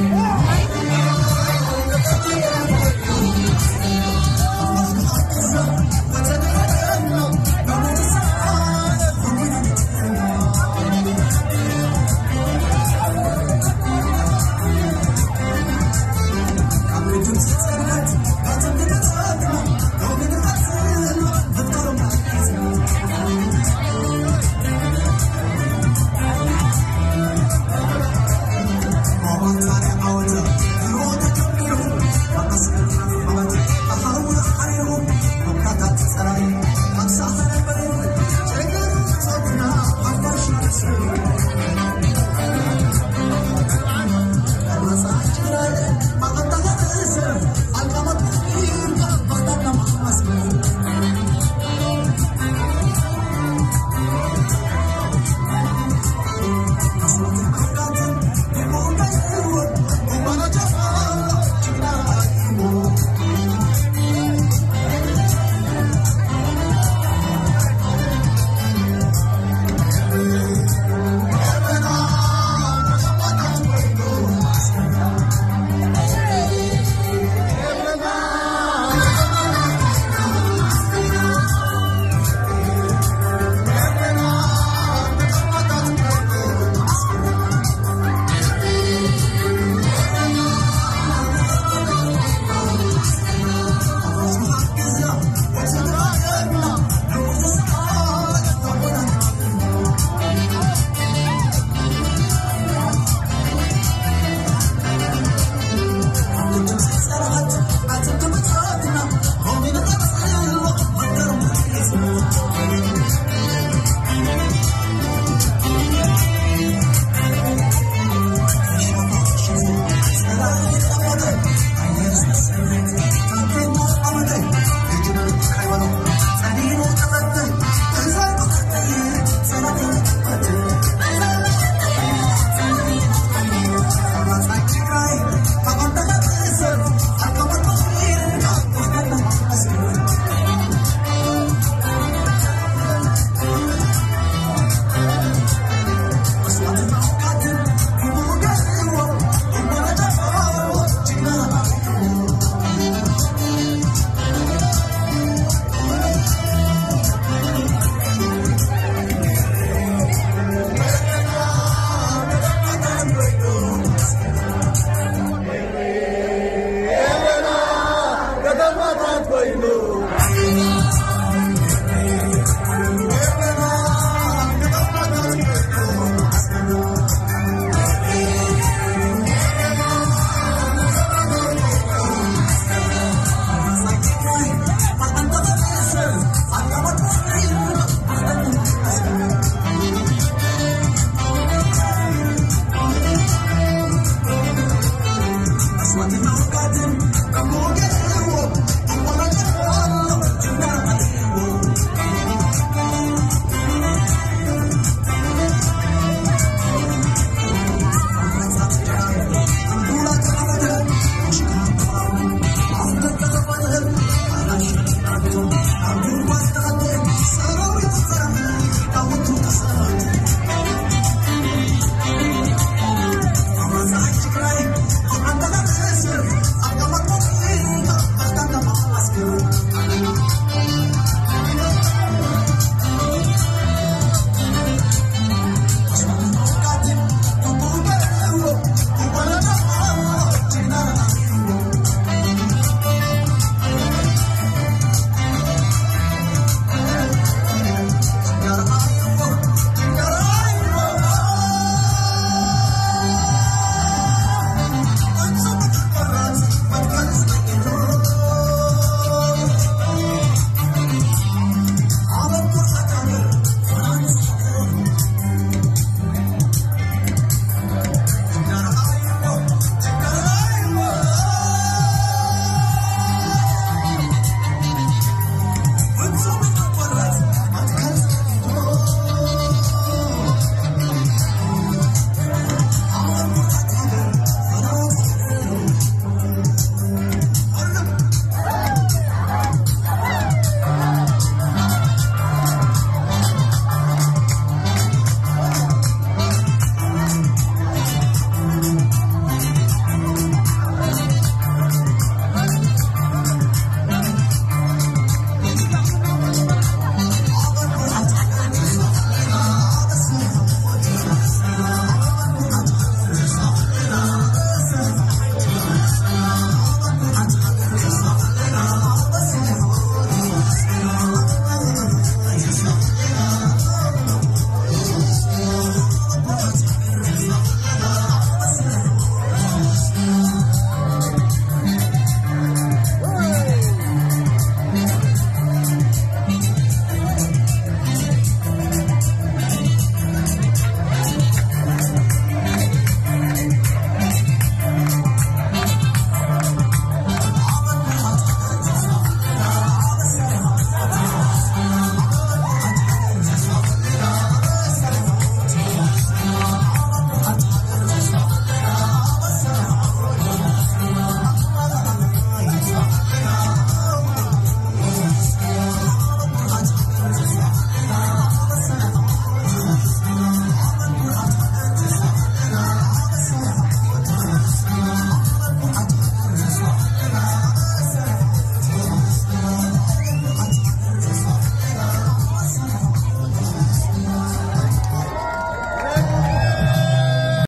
Yeah.